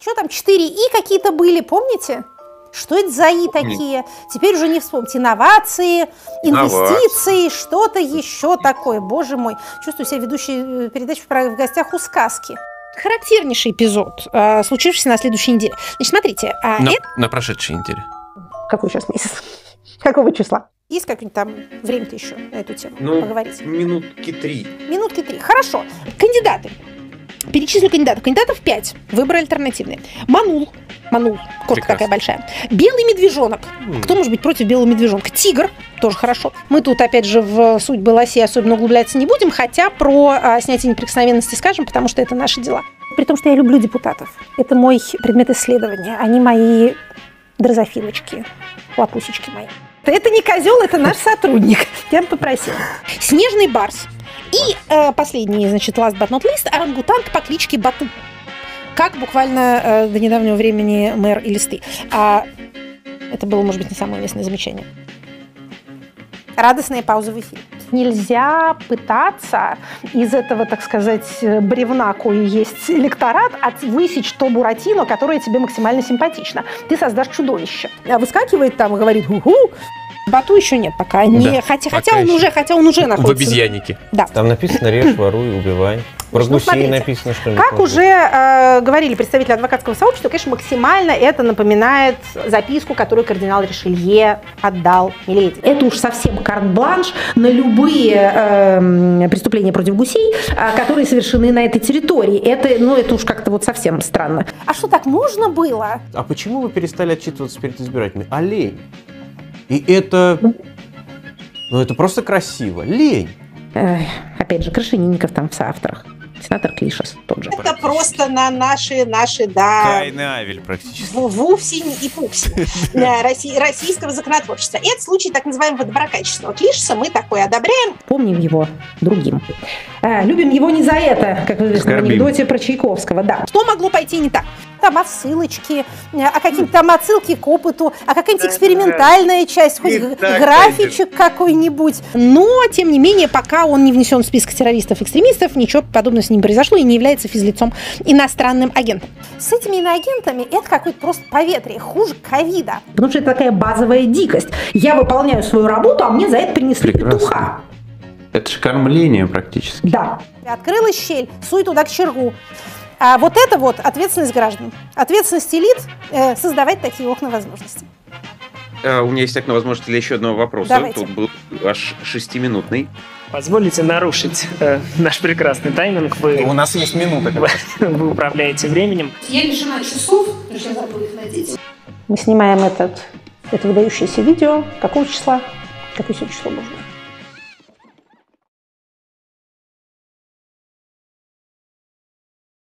что там, 4 И какие-то были, помните? Что это за И такие? Теперь уже не вспомните. Инновации, инвестиции, что-то еще такое. Боже мой. Чувствую себя ведущей э, передачи в, гостях у сказки. Характернейший эпизод, э, случившийся на следующей неделе. Значит, смотрите. А на, это... на прошедшей неделе. Какой сейчас месяц? Какого числа? Есть какое-нибудь там время-то еще на эту тему ну, поговорить? Минутки три. Минутки три. Хорошо. Кандидаты. Перечислю кандидатов. Кандидатов 5. Выборы альтернативные. Манул. Манул. Кошка Прекрасно. такая большая. Белый медвежонок. Mm. Кто может быть против белого медвежонка? Тигр. Тоже хорошо. Мы тут, опять же, в судьбы лосей особенно углубляться не будем, хотя про а, снятие неприкосновенности скажем, потому что это наши дела. При том, что я люблю депутатов. Это мой предмет исследования. Они мои дрозофилочки, лапусечки мои. Это не козел, это наш сотрудник. Я попросила. Снежный барс. И э, последний, значит, last but not least, орангутанг по кличке Бату. Как буквально э, до недавнего времени мэр и листы. А это было, может быть, не самое уместное замечание. Радостная пауза в эфире. Нельзя пытаться из этого, так сказать, бревна, кое есть электорат, высечь то Буратино, которое тебе максимально симпатично. Ты создашь чудовище. А выскакивает там и говорит «Ху-ху», Бату еще нет пока. Не, да, хотя, пока хотя он уже, хотя он уже находится. В обезьяннике. Да. Там написано режь, воруй, убивай. Про ну, гусей написано, что Как уже э, говорили представители адвокатского сообщества, конечно, максимально это напоминает записку, которую кардинал Ришелье отдал Миледи. Это уж совсем карт-бланш на любые э, преступления против гусей, э, которые совершены на этой территории. Это, ну, это уж как-то вот совсем странно. А что, так можно было? А почему вы перестали отчитываться перед избирателями? Олень. И это... Ну, это просто красиво. Лень. Эх, опять же, Крашенинников там в соавторах. Сенатор Клишес тот же. Это просто на наши, наши, да... Каин и Авель практически. Вовсень и Пупсень российского законотворчества. И это случай так называемого доброкачественного Клишеса. Мы такое одобряем. Помним его другим. А, любим его не за это, как в известном анекдоте про Чайковского. Да. Что могло пойти не так? там отсылочки, а какие-то там отсылки к опыту, а какая-нибудь экспериментальная часть, хоть графичек какой-нибудь. Но, тем не менее, пока он не внесен в список террористов-экстремистов, ничего подобного с ним произошло и не является физлицом иностранным агентом. С этими иноагентами это какое-то просто поветрие, хуже ковида. Потому что это такая базовая дикость. Я выполняю свою работу, а мне за это принесли Прекрасно. петуха. Это же кормление практически. Да. Открылась щель, суй туда к чергу. А вот это вот ответственность граждан. Ответственность элит э, создавать такие окна возможностей. А, у меня есть окно возможности для еще одного вопроса. Давайте. Тут был аж шестиминутный. Позволите нарушить э, наш прекрасный тайминг. Вы, У нас есть минута. Вы, вы управляете временем. Я лишена часов, я забыла их надеть. Мы снимаем этот, это выдающееся видео. Какого числа? Какое сегодня число можно?